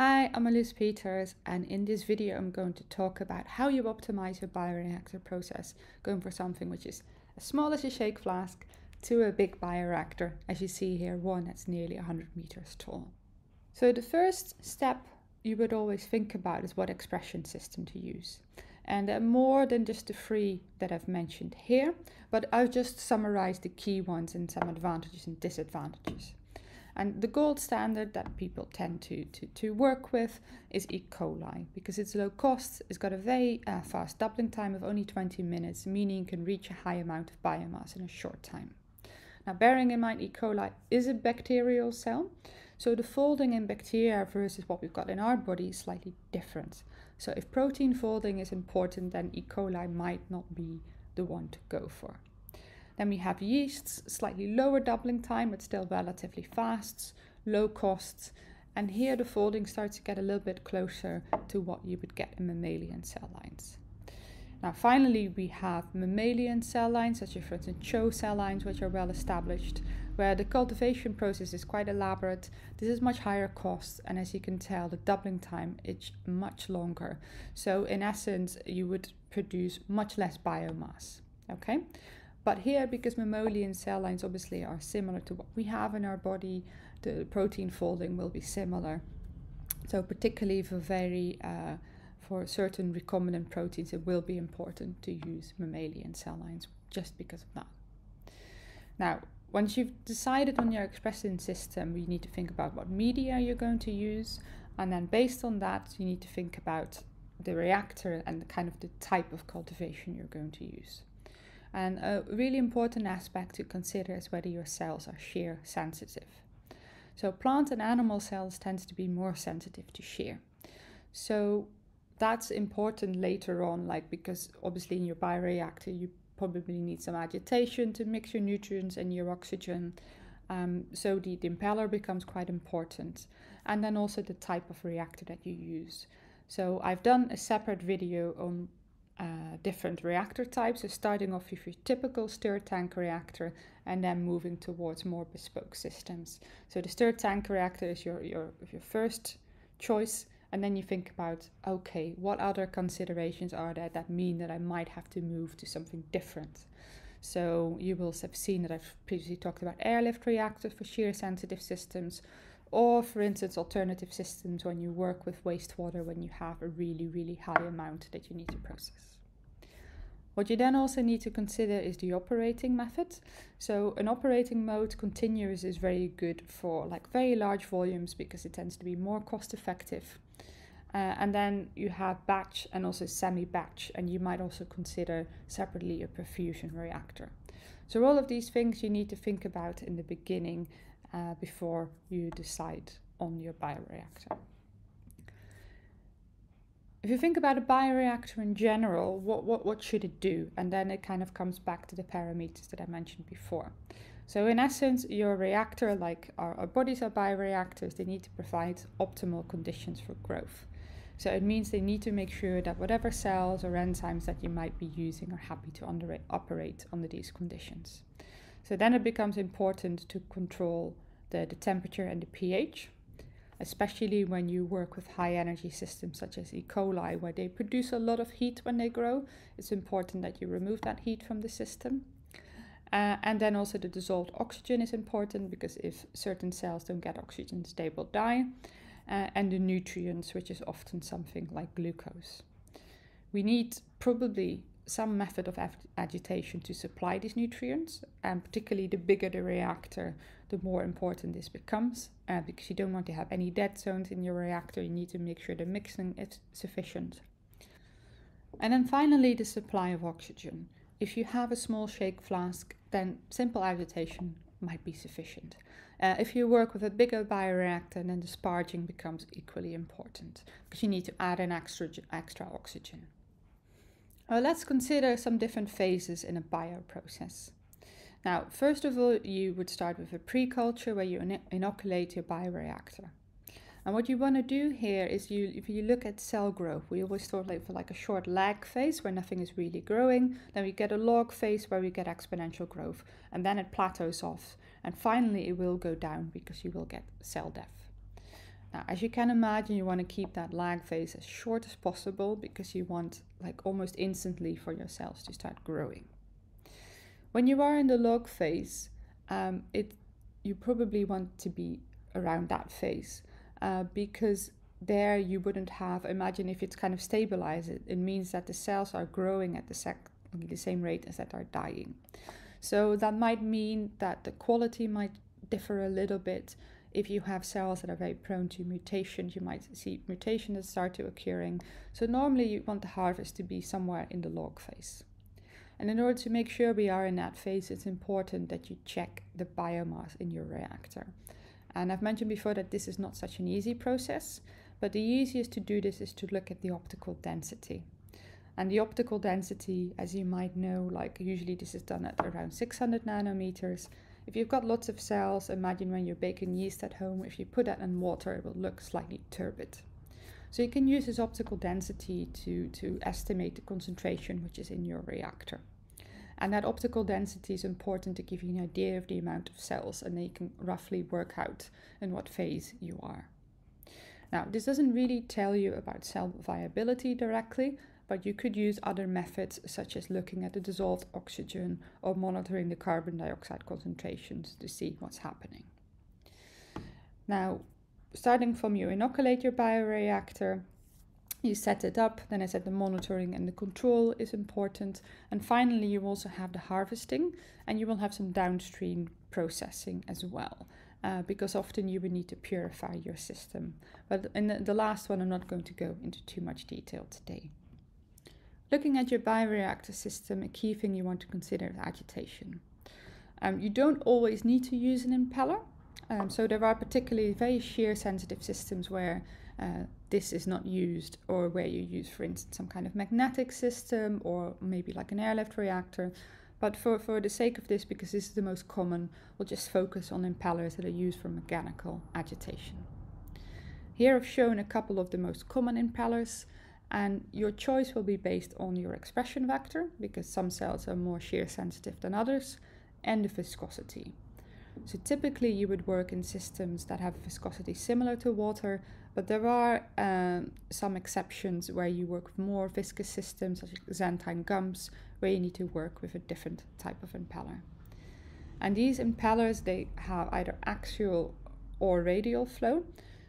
Hi, I'm Marloes Peeters and in this video I'm going to talk about how you optimize your bioreactor process going for something which is as small as a shake flask to a big bioreactor as you see here one that's nearly 100 meters tall. So the first step you would always think about is what expression system to use. And there are more than just the three that I've mentioned here, but I've just summarized the key ones and some advantages and disadvantages. And the gold standard that people tend to, to, to work with is E. coli because it's low cost, it's got a very uh, fast doubling time of only 20 minutes, meaning you can reach a high amount of biomass in a short time. Now, bearing in mind E. coli is a bacterial cell, so the folding in bacteria versus what we've got in our body is slightly different. So if protein folding is important, then E. coli might not be the one to go for. Then we have yeasts, slightly lower doubling time, but still relatively fast, low costs. And here the folding starts to get a little bit closer to what you would get in mammalian cell lines. Now finally we have mammalian cell lines, such as for instance CHO cell lines, which are well established, where the cultivation process is quite elaborate. This is much higher cost, and as you can tell, the doubling time is much longer. So in essence, you would produce much less biomass. Okay, but here, because mammalian cell lines obviously are similar to what we have in our body, the protein folding will be similar. So particularly for very uh, for certain recombinant proteins, it will be important to use mammalian cell lines just because of that. Now, once you've decided on your expression system, you need to think about what media you're going to use, and then based on that, you need to think about the reactor and the kind of the type of cultivation you're going to use. And a really important aspect to consider is whether your cells are shear sensitive. So plant and animal cells tends to be more sensitive to shear. So that's important later on, like because obviously in your bioreactor you probably need some agitation to mix your nutrients and your oxygen. Um, so the, the impeller becomes quite important. And then also the type of reactor that you use. So I've done a separate video on uh, different reactor types. So starting off with your typical stir tank reactor and then moving towards more bespoke systems. So the stir tank reactor is your, your, your first choice. And then you think about, okay, what other considerations are there that mean that I might have to move to something different? So you will have seen that I've previously talked about airlift reactors for shear sensitive systems, or for instance, alternative systems when you work with wastewater when you have a really, really high amount that you need to process. What you then also need to consider is the operating method. So an operating mode continuous is very good for like very large volumes because it tends to be more cost effective. Uh, and then you have batch and also semi-batch and you might also consider separately a perfusion reactor. So all of these things you need to think about in the beginning uh, before you decide on your bioreactor. If you think about a bioreactor in general, what, what, what should it do? And then it kind of comes back to the parameters that I mentioned before. So in essence, your reactor, like our, our bodies are bioreactors, they need to provide optimal conditions for growth. So it means they need to make sure that whatever cells or enzymes that you might be using are happy to under, operate under these conditions. So then it becomes important to control the, the temperature and the pH especially when you work with high energy systems such as E. coli, where they produce a lot of heat when they grow. It's important that you remove that heat from the system. Uh, and then also the dissolved oxygen is important because if certain cells don't get oxygen, they will die. Uh, and the nutrients, which is often something like glucose. We need probably some method of agitation to supply these nutrients, and particularly the bigger the reactor, the more important this becomes uh, because you don't want to have any dead zones in your reactor. You need to make sure the mixing is sufficient. And then finally, the supply of oxygen. If you have a small shake flask, then simple agitation might be sufficient. Uh, if you work with a bigger bioreactor, then the sparging becomes equally important because you need to add an extra, extra oxygen. Well, let's consider some different phases in a bioprocess. Now, first of all, you would start with a pre-culture where you inoculate your bioreactor. And what you want to do here is you, if you look at cell growth, we always thought like for like a short lag phase where nothing is really growing. Then we get a log phase where we get exponential growth, and then it plateaus off. And finally, it will go down because you will get cell death. Now, as you can imagine, you want to keep that lag phase as short as possible because you want like almost instantly for your cells to start growing. When you are in the log phase, um, it you probably want to be around that phase uh, because there you wouldn't have imagine if it's kind of stabilized it, it means that the cells are growing at the, sec- the same rate as that are dying so that might mean that the quality might differ a little bit if you have cells that are very prone to mutation, you might see mutation that start to occurring so normally you want the harvest to be somewhere in the log phase and in order to make sure we are in that phase it's important that you check the biomass in your reactor and I've mentioned before that this is not such an easy process but the easiest to do this is to look at the optical density. And the optical density, as you might know, like usually this is done at around 600 nanometers. If you've got lots of cells, imagine when you're baking yeast at home, if you put that in water, it will look slightly turbid. So you can use this optical density to, to estimate the concentration which is in your reactor. And that optical density is important to give you an idea of the amount of cells, and then you can roughly work out in what phase you are. Now, this doesn't really tell you about cell viability directly, but you could use other methods such as looking at the dissolved oxygen or monitoring the carbon dioxide concentrations to see what's happening. Now, starting from you inoculate your bioreactor, you set it up, then I said the monitoring and the control is important, and finally you also have the harvesting and you will have some downstream processing as well uh, because often you would need to purify your system. But in the, the last one, I'm not going to go into too much detail today. Looking at your bioreactor system, a key thing you want to consider is agitation. Um, you don't always need to use an impeller. Um, so there are particularly very shear sensitive systems where uh, this is not used or where you use, for instance, some kind of magnetic system or maybe like an airlift reactor. But for, for the sake of this, because this is the most common, we'll just focus on impellers that are used for mechanical agitation. Here I've shown a couple of the most common impellers and your choice will be based on your expression vector because some cells are more shear sensitive than others and the viscosity. So typically you would work in systems that have viscosity similar to water, but there are um, some exceptions where you work with more viscous systems such as xanthan gums where you need to work with a different type of impeller. And these impellers, they have either axial or radial flow.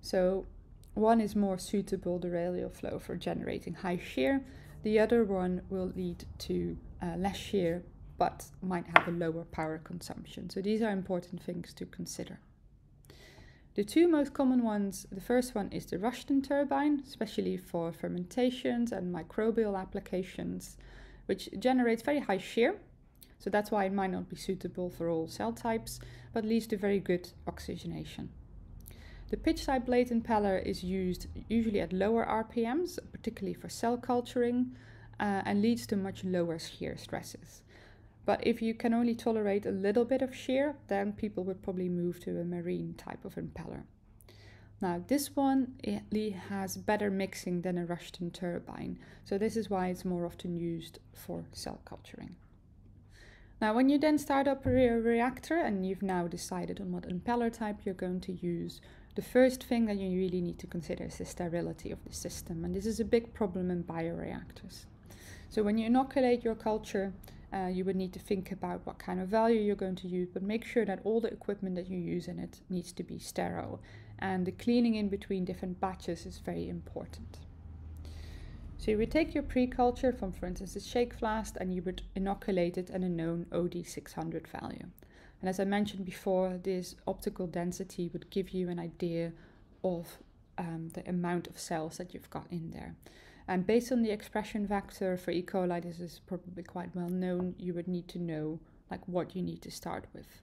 So one is more suitable, the radial flow, for generating high shear. The other one will lead to uh, less shear, but might have a lower power consumption. So these are important things to consider. The two most common ones, the first one is the Rushton turbine, especially for fermentations and microbial applications which generates very high shear. So that's why it might not be suitable for all cell types, but leads to very good oxygenation. The pitch side blade impeller is used usually at lower RPMs, particularly for cell culturing, uh, and leads to much lower shear stresses. But if you can only tolerate a little bit of shear, then people would probably move to a marine type of impeller. Now this one has better mixing than a Rushton turbine, so this is why it's more often used for cell culturing. Now when you then start up a reactor and you've now decided on what impeller type you're going to use, the first thing that you really need to consider is the sterility of the system, and this is a big problem in bioreactors. So when you inoculate your culture, uh, you would need to think about what kind of value you're going to use, but make sure that all the equipment that you use in it needs to be sterile and the cleaning in between different batches is very important. So you would take your pre-culture from, for instance, a shake flask and you would inoculate it at a known OD600 value. And as I mentioned before, this optical density would give you an idea of um, the amount of cells that you've got in there. And based on the expression vector for E. coli, this is probably quite well known, you would need to know like what you need to start with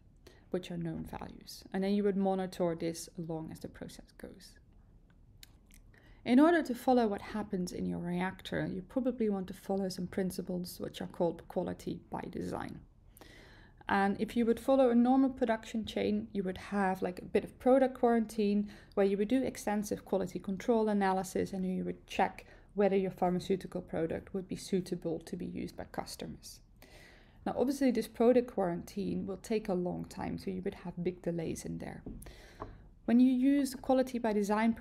which are known values. And then you would monitor this along as the process goes. In order to follow what happens in your reactor, you probably want to follow some principles which are called quality by design. And if you would follow a normal production chain, you would have like a bit of product quarantine where you would do extensive quality control analysis and you would check whether your pharmaceutical product would be suitable to be used by customers. Now, obviously, this product quarantine will take a long time, so you would have big delays in there. When you use quality by design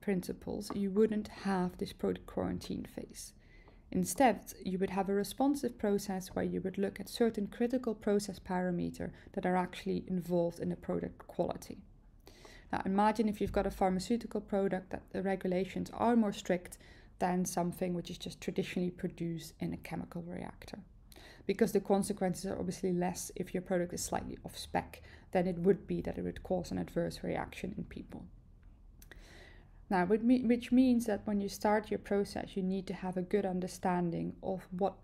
principles, you wouldn't have this product quarantine phase. Instead, you would have a responsive process where you would look at certain critical process parameter that are actually involved in the product quality. Now, imagine if you've got a pharmaceutical product that the regulations are more strict than something which is just traditionally produced in a chemical reactor. Because the consequences are obviously less if your product is slightly off spec than it would be that it would cause an adverse reaction in people. Now, which means that when you start your process, you need to have a good understanding of what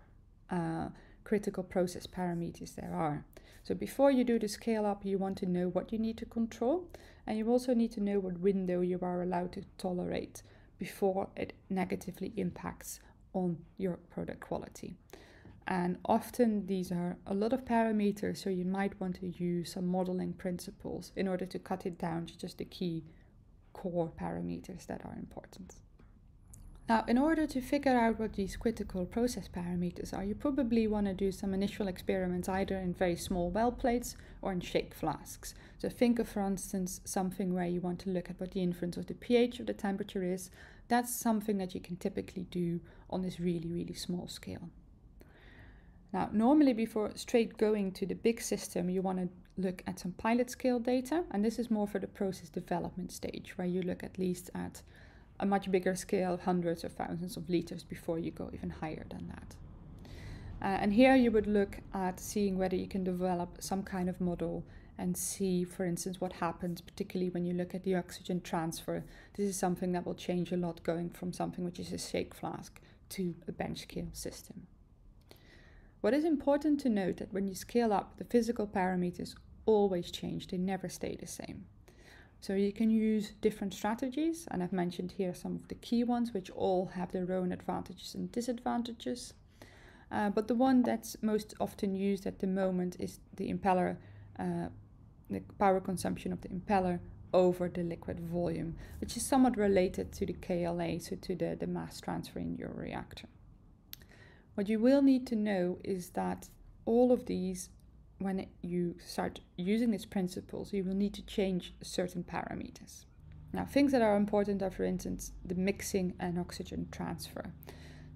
uh, critical process parameters there are. So before you do the scale up, you want to know what you need to control, and you also need to know what window you are allowed to tolerate before it negatively impacts on your product quality. And often these are a lot of parameters, so you might want to use some modeling principles in order to cut it down to just the key core parameters that are important. Now, in order to figure out what these critical process parameters are, you probably want to do some initial experiments either in very small well plates or in shake flasks. So think of, for instance, something where you want to look at what the influence of the pH of the temperature is. That's something that you can typically do on this really, really small scale. Now, normally before straight going to the big system, you want to look at some pilot scale data, and this is more for the process development stage, where you look at least at a much bigger scale, hundreds or thousands of liters, before you go even higher than that. Uh, and here you would look at seeing whether you can develop some kind of model and see, for instance, what happens, particularly when you look at the oxygen transfer. This is something that will change a lot going from something which is a shake flask to a bench scale system. What is important to note that when you scale up, the physical parameters always change, they never stay the same. So you can use different strategies, and I've mentioned here some of the key ones, which all have their own advantages and disadvantages. Uh, but the one that's most often used at the moment is the impeller, uh, the power consumption of the impeller over the liquid volume, which is somewhat related to the KLA, so to the, the mass transfer in your reactor. What you will need to know is that all of these when you start using these principles, you will need to change certain parameters. Now, things that are important are, for instance, the mixing and oxygen transfer.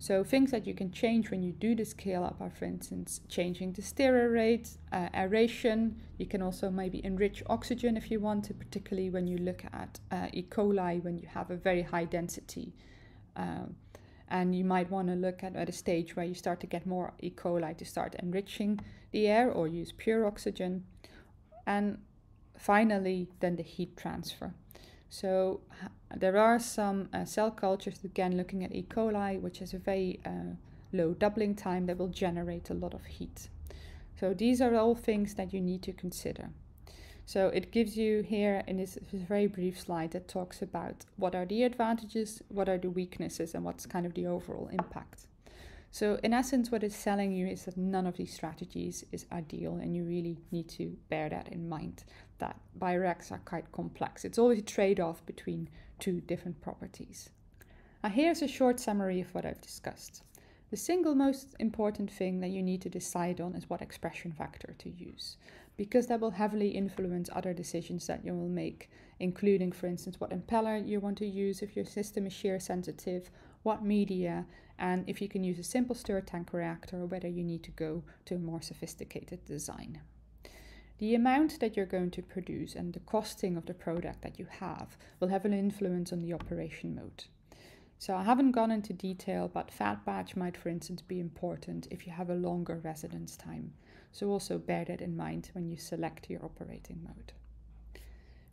So, things that you can change when you do the scale up are, for instance, changing the stirrer rate, uh, aeration. You can also maybe enrich oxygen if you want to, particularly when you look at uh, E. coli when you have a very high density. Uh, and you might want to look at, at a stage where you start to get more E. coli to start enriching the air or use pure oxygen. And finally, then the heat transfer. So there are some uh, cell cultures, again, looking at E. coli, which has a very uh, low doubling time that will generate a lot of heat. So these are all things that you need to consider. So it gives you here in this, very brief slide that talks about what are the advantages, what are the weaknesses, and what's kind of the overall impact. So in essence, what it's telling you is that none of these strategies is ideal, and you really need to bear that in mind. That bioreactors are quite complex. It's always a trade-off between two different properties. Now here's a short summary of what I've discussed. The single most important thing that you need to decide on is what expression vector to use because that will heavily influence other decisions that you will make, including, for instance, what impeller you want to use if your system is shear sensitive, what media, and if you can use a simple stir tank reactor or whether you need to go to a more sophisticated design. The amount that you're going to produce and the costing of the product that you have will have an influence on the operation mode. So I haven't gone into detail, but fed batch might, for instance, be important if you have a longer residence time. So also bear that in mind when you select your operating mode.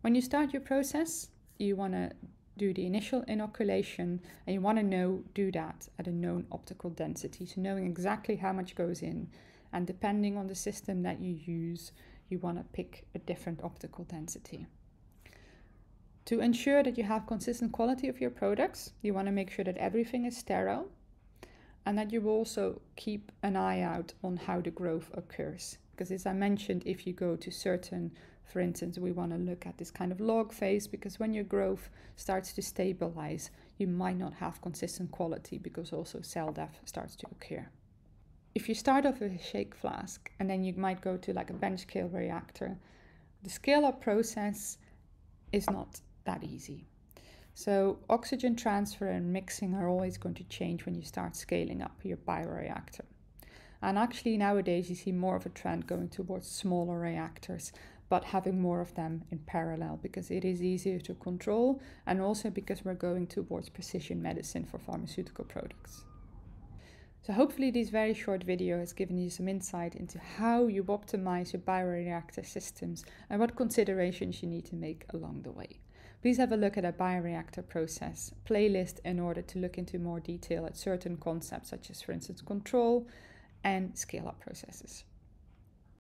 When you start your process, you want to do the initial inoculation and you want to know do that at a known optical density. So knowing exactly how much goes in and depending on the system that you use, you want to pick a different optical density. To ensure that you have consistent quality of your products, you want to make sure that everything is sterile and that you also keep an eye out on how the growth occurs. Because as I mentioned, if you go to certain, for instance, we want to look at this kind of log phase because when your growth starts to stabilize, you might not have consistent quality because also cell death starts to occur. If you start off with a shake flask and then you might go to like a bench scale reactor, the scale up process is not that easy. So oxygen transfer and mixing are always going to change when you start scaling up your bioreactor. And actually nowadays you see more of a trend going towards smaller reactors, but having more of them in parallel because it is easier to control and also because we're going towards precision medicine for pharmaceutical products. So hopefully this very short video has given you some insight into how you optimize your bioreactor systems and what considerations you need to make along the way. Please have a look at a bioreactor process playlist in order to look into more detail at certain concepts such as for instance control and scale up processes.